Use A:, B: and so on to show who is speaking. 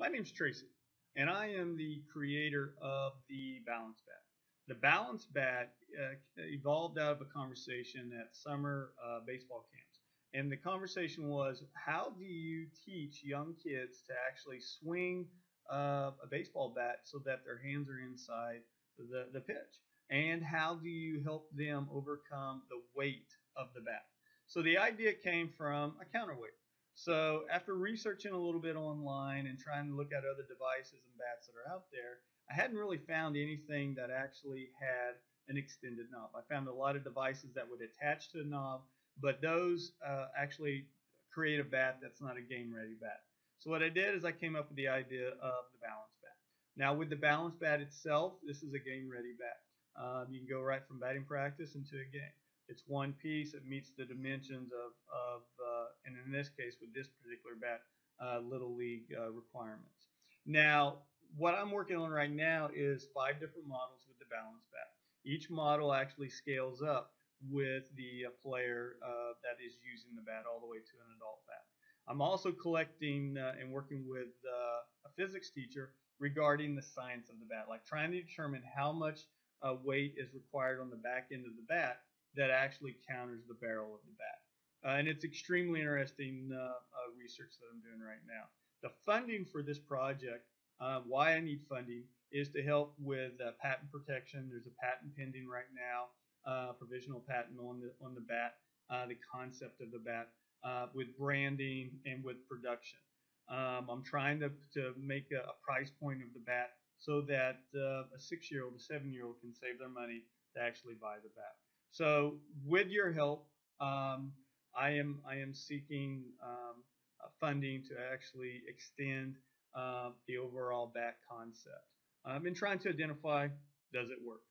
A: My name is Tracy, and I am the creator of the Balance Bat. The Balance Bat uh, evolved out of a conversation at summer uh, baseball camps. And the conversation was how do you teach young kids to actually swing uh, a baseball bat so that their hands are inside the, the pitch? And how do you help them overcome the weight of the bat? So the idea came from a counterweight. So after researching a little bit online and trying to look at other devices and bats that are out there, I hadn't really found anything that actually had an extended knob. I found a lot of devices that would attach to the knob, but those uh, actually create a bat that's not a game ready bat. So what I did is I came up with the idea of the balance bat. Now with the balance bat itself, this is a game ready bat. Um, you can go right from batting practice into a game. It's one piece. It meets the dimensions of, of uh, and in this case, with this particular bat, uh, Little League uh, requirements. Now, what I'm working on right now is five different models with the balance bat. Each model actually scales up with the uh, player uh, that is using the bat all the way to an adult bat. I'm also collecting uh, and working with a physics teacher regarding the science of the bat, like trying to determine how much weight is required on the back end of the bat that actually counters the barrel of the bat. Uh, and it's extremely interesting uh, uh, research that I'm doing right now. The funding for this project, uh, why I need funding, is to help with uh, patent protection. There's a patent pending right now, uh, provisional patent on the on the bat, the concept of the bat, with branding and with production. Um, I'm trying to, to make a, a, price point of the bat so that a six-year-old, a seven-year-old can save their money to actually buy the bat. So with your help, um, I am I am seeking um, uh, funding to actually extend uh, the overall bat concept. I've been trying to identify does it work.